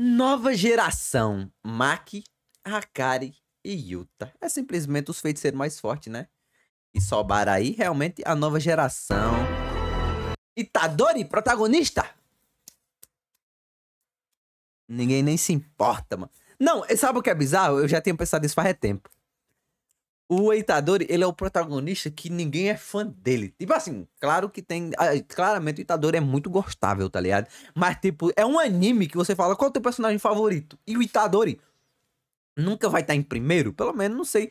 Nova geração. Maki, Hakari e Yuta. É simplesmente os feiticeiros mais fortes, né? E Sobara aí, realmente, a nova geração. Itadori, protagonista? Ninguém nem se importa, mano. Não, sabe o que é bizarro? Eu já tinha pensado isso faz tempo. O Itadori, ele é o protagonista que ninguém é fã dele. Tipo assim, claro que tem. ah, Claramente o Itadori é muito gostável, tá ligado? Mas, tipo, é um anime que você fala qual é o teu personagem favorito. E o Itadori nunca vai estar em primeiro? Pelo menos, não sei.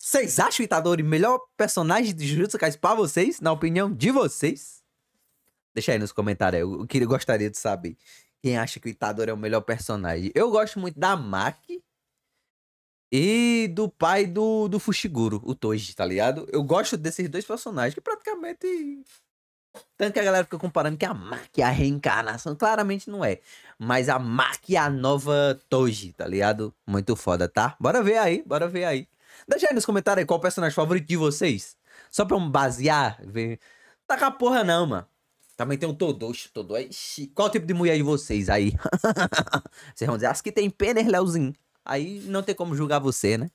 Vocês acham o Itadori melhor personagem de Jujutsu Kaisen pra vocês? Na opinião de vocês? Deixa aí nos comentários. Eu, eu gostaria de saber quem acha que o Itadori é o melhor personagem. Eu gosto muito da Maki e do pai do, do Fushiguro, o Toji, tá ligado? Eu gosto desses dois personagens que praticamente. Tanto que a galera fica comparando que a Maki é a reencarnação. Claramente não é. Mas a Maki é a nova Toji, tá ligado? Muito foda, tá? Bora ver aí, bora ver aí. Deixa aí nos comentários aí qual personagem favorito de vocês. Só pra eu basear. Ver. Tá com a porra não, mano. Também tem o Todoshi, Todoshi. Qual tipo de mulher de vocês aí? vocês vão dizer, as que tem pena, Leozinho. Aí não tem como julgar você, né?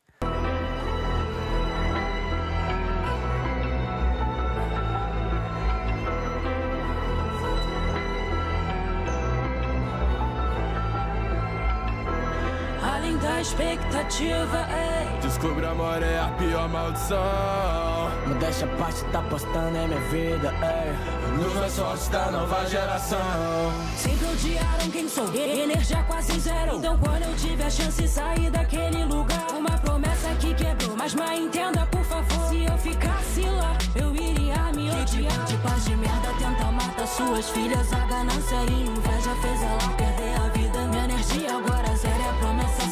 Da expectativa, ei. Descobrir amor é a pior maldição. Modéstia à parte tá postando em minha vida, ei. Nos lençóis da nova geração. Sempre odiaram quem sou. Energia quase zero. Então quando eu tive a chance sair daquele lugar, uma promessa que quebrou. Mas mãe, entenda, por favor. Se eu ficasse lá, eu iria me odiar. De paz de merda, tenta matar suas filhas. A ganância e inveja fez ela perder a vida. Minha energia agora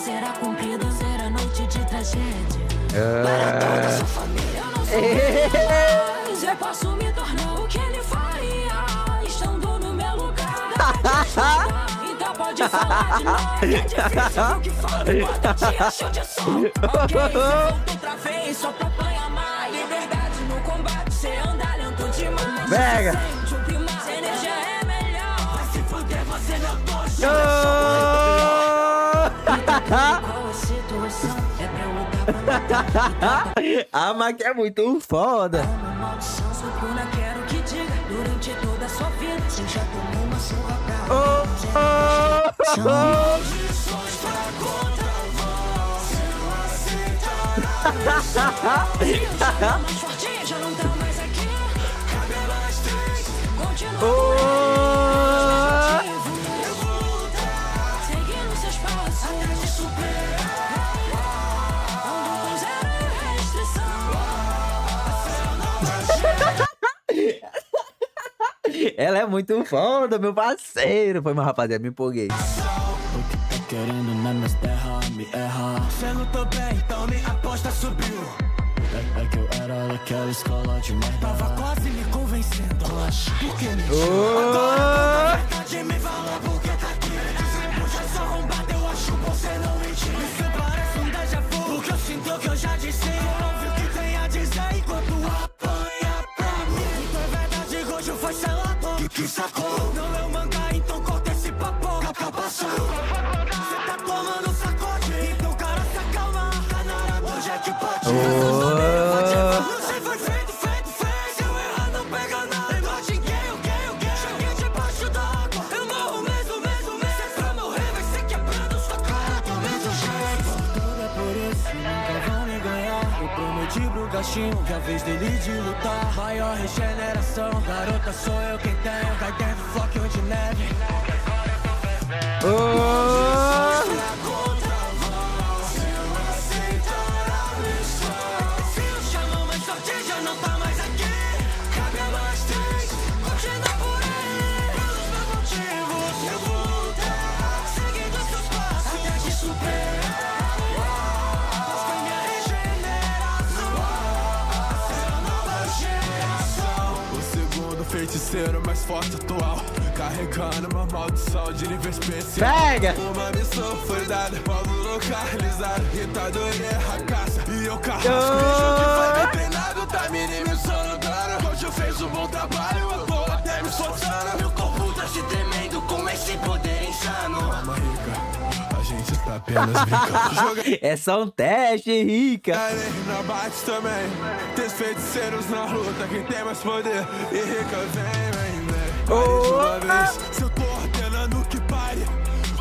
será cumprida. Será noite de tragédia. Para toda sua família, eu não sou Mas eu posso me tornar o que ele faria Estando no meu lugar Então pode falar de novo É difícil o que fala Importante é show de som Ok, você volta outra vez Só pra apanhar mais. Liberdade no combate Cê anda lento demais. Pega. Você sente o clima energia é melhor. Vai se fuder, você não Qual A Maki é muito foda. Uma maldição sucuna, Ela é muito foda, meu parceiro. Foi, meu rapaziada, me empolguei. O que tá querendo na minha terra, me erra. Cê lutou bem, então minha aposta subiu. É, é que eu era daquela escola de merda. Tava quase me convencendo. Por que me Ô! verdade me fala Que que sacou? Gatinho que é a vez dele de lutar. Maior regeneração, garota sou eu quem tenho. Cai dentro, floquinho de neve. Se o chamam mais forte, já não tá mais feiticeiro mais forte atual. Carregando uma maldição de nível especial. Pega! Uma missão foi dada, algo localizado. Itadori é a caça e eu carrasco. Bicho que foi bem treinado, tá minimizando dano. Hoje eu fiz um bom trabalho, eu tô até me esforçando. Meu corpo tá se tremendo com esse poder insano. Calma, rica. Gente tá apenas brincando. É só um teste, rica. na bate também. Tem os feiticeiros na luta. Quem tem mais poder e rica vem, vem, vem. Uma vez. Se eu tô ordenando que pare,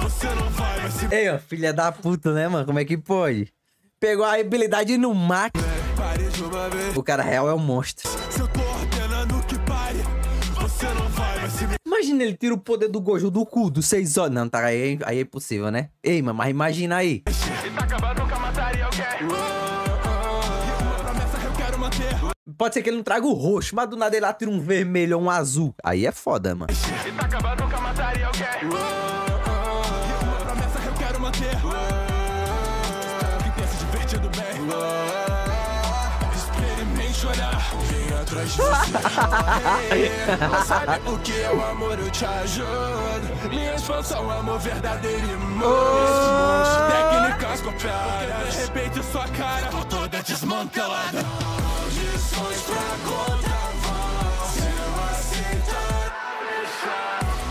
você não vai, mas se Ei, ó, filha da puta, né, mano? Como é que pode? Pegou a habilidade no vez. O cara real é um monstro. Se eu tô ordenando que pare, você não vai, mas se Imagina ele tira o poder do Gojo do cu, dos seis olhos. Não, tá, aí, aí é impossível, né? Ei, mano, mas imagina aí. Pode ser que ele não traga o roxo, mas do nada ele lá tira um vermelho ou um azul. Aí é foda, mano. Promessa que eu quero manter. Que bem. Vem atrás de você. Sabe o que é o amor, eu te ajudo. Minha expansão, amor verdadeiro e monstro. Técnicas copiadas. De repente sua cara tô toda desmantelada. Condições pra contravão. Se eu aceitar.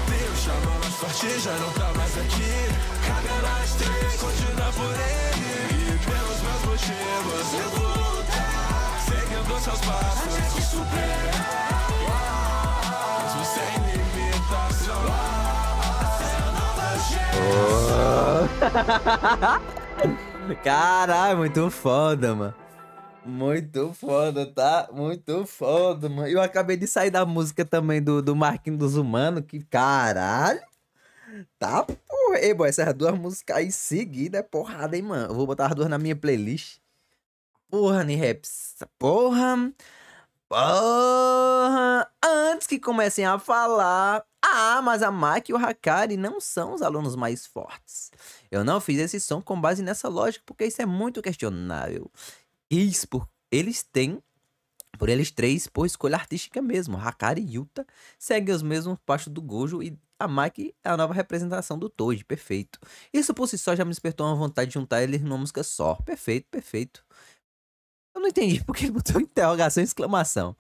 Deus chama mais forte, já não tá mais aqui. Caga nas três, continua por ele. E pelos meus motivos, eu vou seus passos. Mesmo sem limitação. Caralho, muito foda, mano. Muito foda, tá? Muito foda, mano. Eu acabei de sair da música também do, do Marquinhos dos Humanos, que caralho. Tá, porra. Ei, boy, essas duas músicas aí seguidas é porrada, hein, mano. Eu vou botar as duas na minha playlist. Porra, Nireps. Porra. Porra. Antes que comecem a falar. Ah, mas a Maki e o Hakari não são os alunos mais fortes. Eu não fiz esse som com base nessa lógica, porque isso é muito questionável. Isso, por eles têm, por eles três, por escolha artística mesmo. Hakari e Yuta seguem os mesmos passos do Gojo e a Maki é a nova representação do Toji, perfeito. Isso por si só já me despertou uma vontade de juntar eles numa música só. Perfeito, perfeito. Eu não entendi porque ele botou interrogação e exclamação.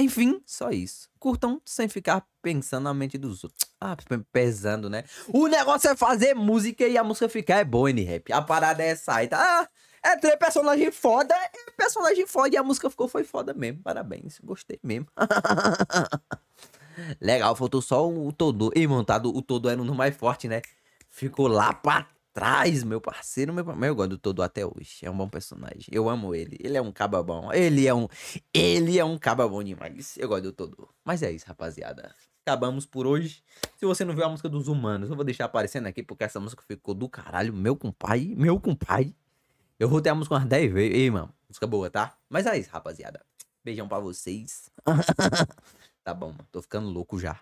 Enfim, só isso. Curtam sem ficar pensando na mente dos outros. Ah, pe- pesando, né? O negócio é fazer música e a música ficar é boa, rap. A parada é essa aí, tá? Ah, é ter personagem foda, é personagem foda e a música ficou foi foda mesmo. Parabéns, gostei mesmo. Legal, faltou só o todo. E montado o todo era um mais forte, né? Ficou lá pra trás, meu parceiro. Meu, mas eu gosto do todo até hoje. É um bom personagem. Eu amo ele. Ele é um caba bom. Ele é um. Ele é um caba bom demais. Eu gosto do todo. Mas é isso, rapaziada. Acabamos por hoje. Se você não viu a música dos humanos, eu vou deixar aparecendo aqui, porque essa música ficou do caralho. Meu compadre. Meu compadre. Eu vou ter a música umas 10 vezes. Ei, mano. Música boa, tá? Mas é isso, rapaziada. Beijão pra vocês. tá bom, mano. Tô ficando louco já.